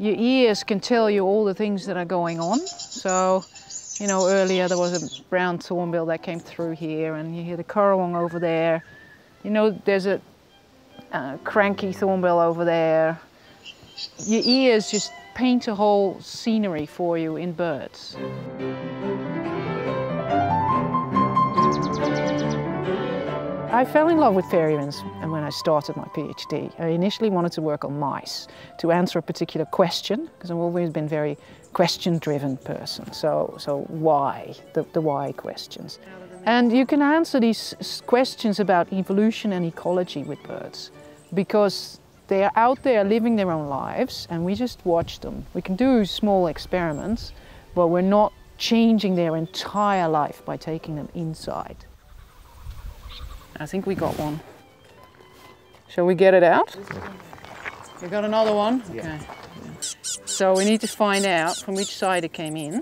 your ears can tell you all the things that are going on. So, you know, earlier there was a brown thornbill that came through here, and you hear the currawong over there. You know, there's a cranky thornbill over there. Your ears just paint a whole scenery for you in birds. I fell in love with fairy wrens when I started my PhD. I initially wanted to work on mice to answer a particular question because I've always been a very question-driven person. So, so why, the, the why questions. And you can answer these questions about evolution and ecology with birds because they are out there living their own lives and we just watch them. We can do small experiments, but we're not changing their entire life by taking them inside. I think we got one. Shall we get it out? We got another one? Okay. So we need to find out from which side it came in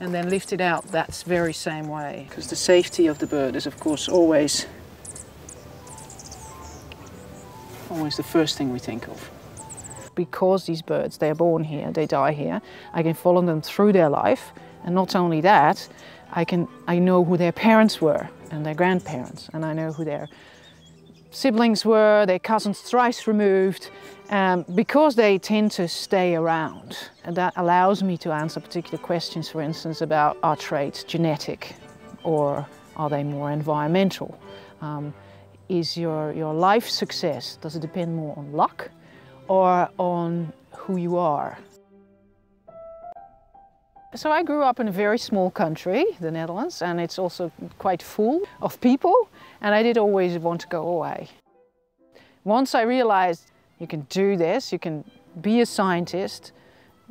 and then lift it out that very same way. Because the safety of the bird is of course always always the first thing we think of. Because these birds, they are born here, they die here, I can follow them through their life and not only that, I can I know who their parents were and their grandparents, and I know who their siblings were, their cousins thrice removed, um, because they tend to stay around. And that allows me to answer particular questions, for instance, about are traits genetic or are they more environmental? Um, is your, your life success, does it depend more on luck or on who you are? So I grew up in a very small country, the Netherlands, and it's also quite full of people, and I did always want to go away. Once I realized you can do this, you can be a scientist,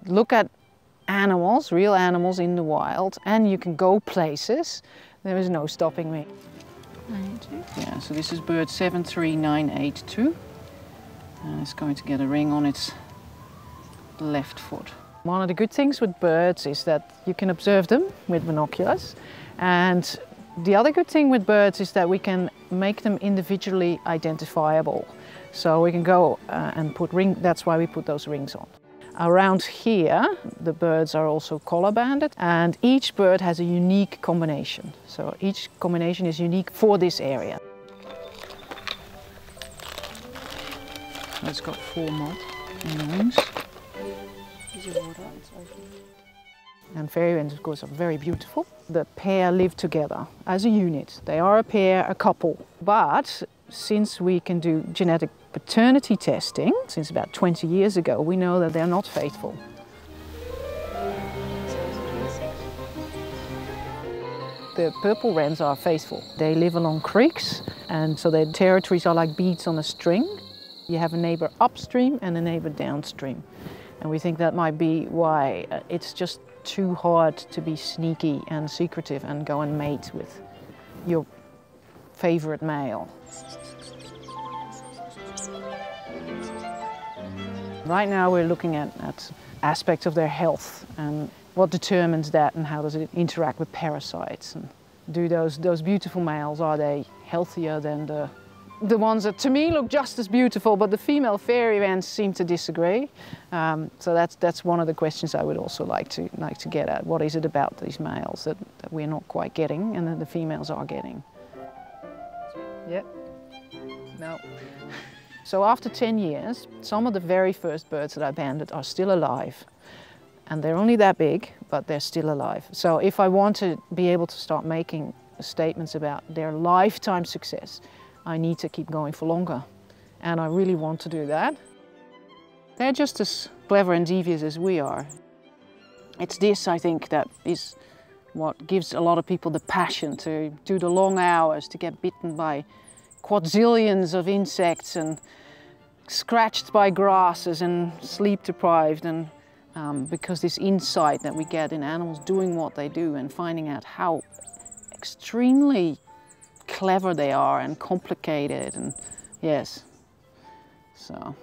look at animals, real animals in the wild, and you can go places, there is no stopping me. 92. Yeah, so this is bird 73982, and uh, it's going to get a ring on its left foot. One of the good things with birds is that you can observe them with binoculars. And the other good thing with birds is that we can make them individually identifiable. So we can go uh, and put ring, that's why we put those rings on. Around here, the birds are also color banded and each bird has a unique combination. So each combination is unique for this area. It's got four moth in the wings. And fairy wrens, of course, are very beautiful. The pair live together as a unit. They are a pair, a couple. But since we can do genetic paternity testing, since about 20 years ago, we know that they're not faithful. The purple wrens are faithful. They live along creeks, and so their territories are like beads on a string. You have a neighbor upstream and a neighbor downstream. And we think that might be why uh, it's just too hard to be sneaky and secretive and go and mate with your favorite male. Right now we're looking at, at aspects of their health and what determines that and how does it interact with parasites and do those, those beautiful males, are they healthier than the the ones that to me look just as beautiful, but the female fairy wrens seem to disagree. Um, so that's, that's one of the questions I would also like to, like to get at. What is it about these males that, that we're not quite getting and that the females are getting? Yep. No. So after 10 years, some of the very first birds that I banded are still alive. And they're only that big, but they're still alive. So if I want to be able to start making statements about their lifetime success, I need to keep going for longer. And I really want to do that. They're just as clever and devious as we are. It's this, I think, that is what gives a lot of people the passion to do the long hours, to get bitten by quadrillions of insects and scratched by grasses and sleep deprived and um, because this insight that we get in animals doing what they do and finding out how extremely clever they are and complicated and yes. So